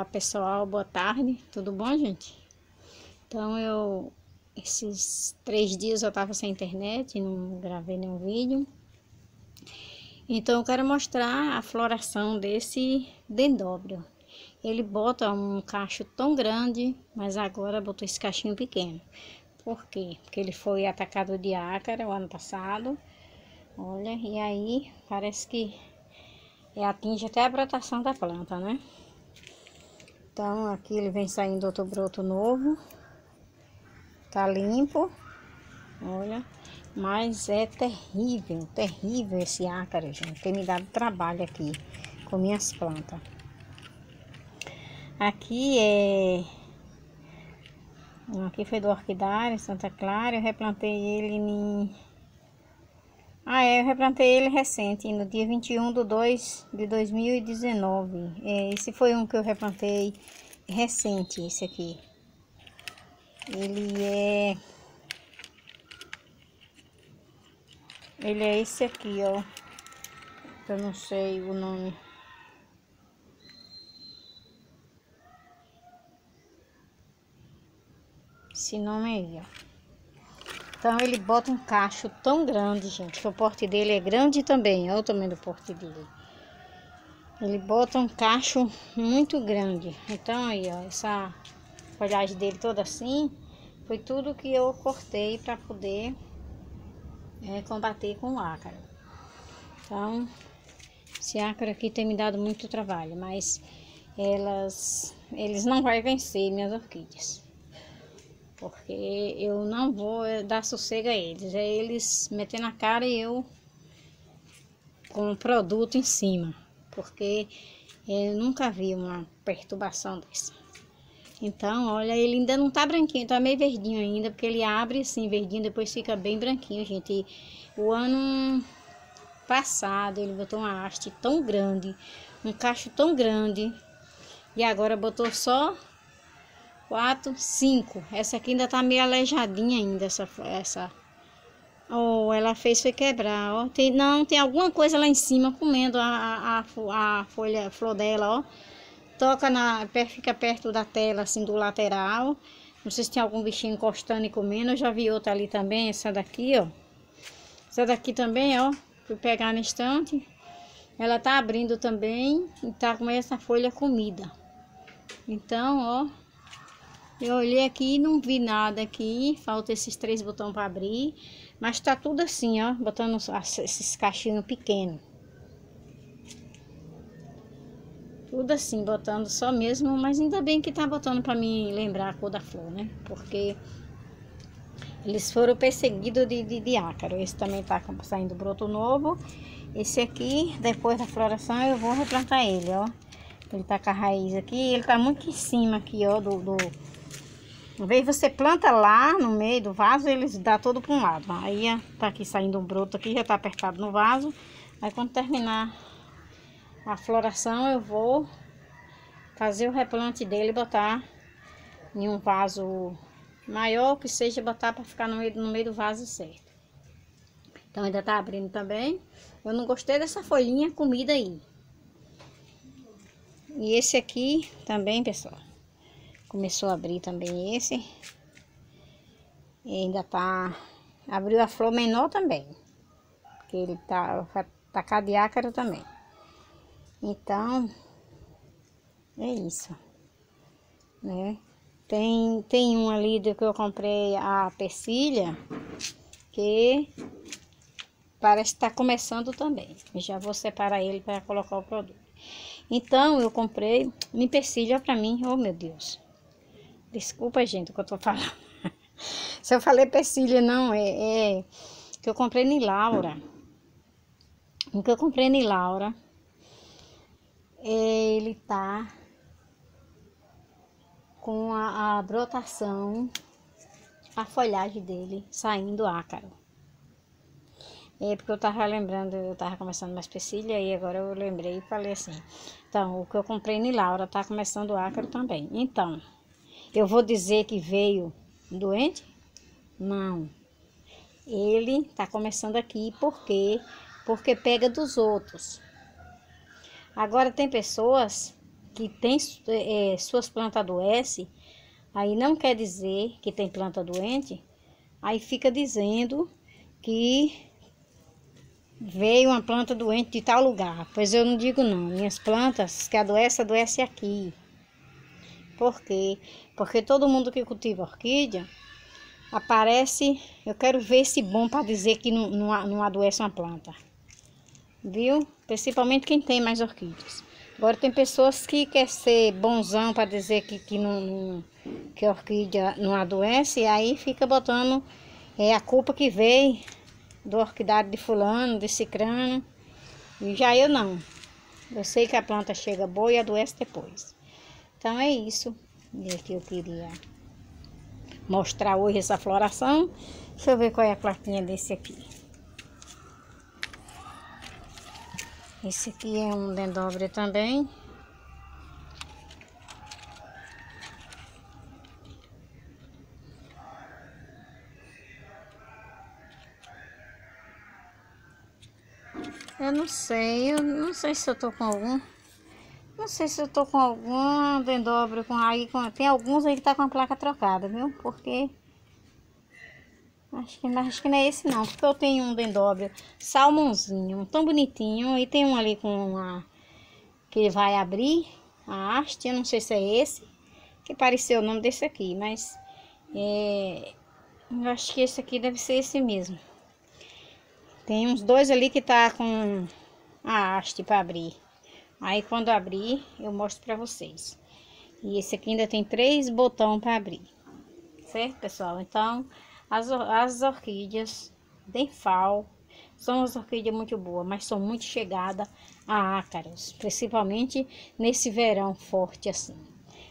Olá pessoal, boa tarde, tudo bom gente? Então eu, esses três dias eu tava sem internet, não gravei nenhum vídeo. Então eu quero mostrar a floração desse dendróbio. Ele bota um cacho tão grande, mas agora botou esse cachinho pequeno. Por quê? Porque ele foi atacado de ácara o ano passado. Olha, e aí parece que atinge até a brotação da planta, né? Então, aqui ele vem saindo outro broto novo. Tá limpo. Olha. Mas é terrível, terrível esse ácaro, gente. Tem me dado trabalho aqui com minhas plantas. Aqui é... Aqui foi do orquidário, Santa Clara. Eu replantei ele em ah, é, eu replantei ele recente, no dia 21 de 2 de 2019. É, esse foi um que eu replantei recente, esse aqui. Ele é... Ele é esse aqui, ó. Eu não sei o nome. Esse nome aí, ó. Então ele bota um cacho tão grande, gente, que o porte dele é grande também. Olha o tamanho do porte dele. Ele bota um cacho muito grande. Então aí, ó, essa folhagem dele toda assim, foi tudo que eu cortei para poder é, combater com o ácaro. Então, esse ácaro aqui tem me dado muito trabalho, mas elas, eles não vai vencer minhas orquídeas. Porque eu não vou dar sossego a eles. É eles metendo a cara e eu com o produto em cima. Porque eu nunca vi uma perturbação dessa. Então, olha, ele ainda não tá branquinho, tá meio verdinho ainda, porque ele abre assim, verdinho, depois fica bem branquinho, gente. E o ano passado ele botou uma haste tão grande, um cacho tão grande, e agora botou só quatro, cinco. Essa aqui ainda tá meio aleijadinha ainda, essa, essa. Oh, ela fez foi quebrar, ó. Tem, não, tem alguma coisa lá em cima comendo a, a, a, folha, a flor dela, ó. Toca na, fica perto da tela, assim, do lateral. Não sei se tem algum bichinho encostando e comendo. Eu já vi outra ali também, essa daqui, ó. Essa daqui também, ó. Fui pegar na estante. Ela tá abrindo também e tá com essa folha comida. Então, ó, eu olhei aqui e não vi nada aqui. Falta esses três botões para abrir. Mas tá tudo assim, ó. Botando esses cachinhos pequenos. Tudo assim, botando só mesmo. Mas ainda bem que tá botando para mim lembrar a cor da flor, né? Porque eles foram perseguidos de, de, de ácaro. Esse também tá saindo broto novo. Esse aqui, depois da floração, eu vou replantar ele, ó. Ele tá com a raiz aqui. Ele tá muito em cima aqui, ó, do, do uma vez você planta lá no meio do vaso, eles dá todo para um lado. Aí tá aqui saindo um broto aqui, já tá apertado no vaso. Aí quando terminar a floração, eu vou fazer o replante dele botar em um vaso maior, que seja botar para ficar no meio, no meio do vaso certo. Então ainda tá abrindo também. Eu não gostei dessa folhinha comida aí. E esse aqui também, pessoal. Começou a abrir também esse. E ainda tá... Abriu a flor menor também. Porque ele tá, tá cadiácaro também. Então, é isso. Né? Tem, tem um ali do que eu comprei a persilha. Que parece que tá começando também. Já vou separar ele para colocar o produto. Então, eu comprei me persilha para mim. Oh, meu Deus. Desculpa, gente, o que eu tô falando. Se eu falei persilha, não, é, é que eu comprei em Laura. O que eu comprei em Laura, ele tá com a, a brotação, a folhagem dele saindo ácaro. É porque eu tava lembrando, eu tava começando mais persilha e agora eu lembrei e falei assim. Então, o que eu comprei em Laura tá começando ácaro também. Então, eu vou dizer que veio doente? Não. Ele tá começando aqui porque porque pega dos outros. Agora tem pessoas que tem é, suas plantas adoecem, aí não quer dizer que tem planta doente, aí fica dizendo que veio uma planta doente de tal lugar. Pois eu não digo não, minhas plantas que adoecem, adoecem aqui. Por quê? Porque todo mundo que cultiva orquídea aparece, eu quero ver esse bom para dizer que não, não, não adoece uma planta. Viu? Principalmente quem tem mais orquídeas. Agora tem pessoas que quer ser bonzão para dizer que, que, não, que a orquídea não adoece, e aí fica botando é, a culpa que veio do orquidário de fulano, de cicrano. E já eu não. Eu sei que a planta chega boa e adoece depois. Então é isso que eu queria mostrar hoje essa floração. Deixa eu ver qual é a plaquinha desse aqui. Esse aqui é um dendobre também. Eu não sei, eu não sei se eu tô com algum. Não sei se eu tô com algum dendobre com aí. Com, tem alguns aí que tá com a placa trocada, viu? Porque. Acho que, acho que não é esse não. Porque eu tenho um dendobre salmãozinho, tão bonitinho. E tem um ali com uma. Que vai abrir a haste. Eu não sei se é esse. Que pareceu o nome desse aqui, mas. É, eu acho que esse aqui deve ser esse mesmo. Tem uns dois ali que tá com a haste para abrir. Aí quando abrir, eu mostro para vocês. E esse aqui ainda tem três botões para abrir. Certo, pessoal? Então, as, as orquídeas Denfal são as orquídeas muito boas, mas são muito chegadas a ácaros, principalmente nesse verão forte assim.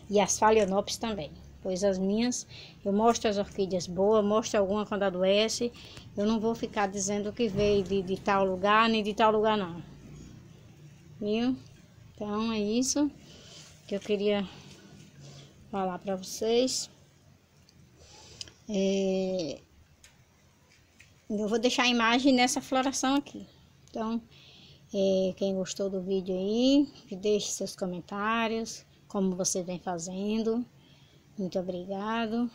E as phalaenopsis também pois as minhas, eu mostro as orquídeas boas, mostro alguma quando adoece, eu não vou ficar dizendo que veio de, de tal lugar, nem de tal lugar não, viu? Então é isso que eu queria falar para vocês. É... Eu vou deixar a imagem nessa floração aqui. Então, é, quem gostou do vídeo aí, deixe seus comentários, como você vem fazendo. Muito obrigado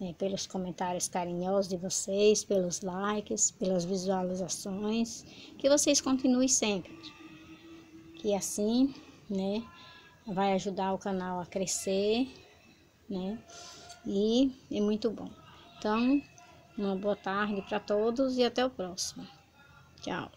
né, pelos comentários carinhosos de vocês, pelos likes, pelas visualizações. Que vocês continuem sempre. Que assim, né, vai ajudar o canal a crescer, né? E é muito bom. Então, uma boa tarde para todos e até o próximo. Tchau.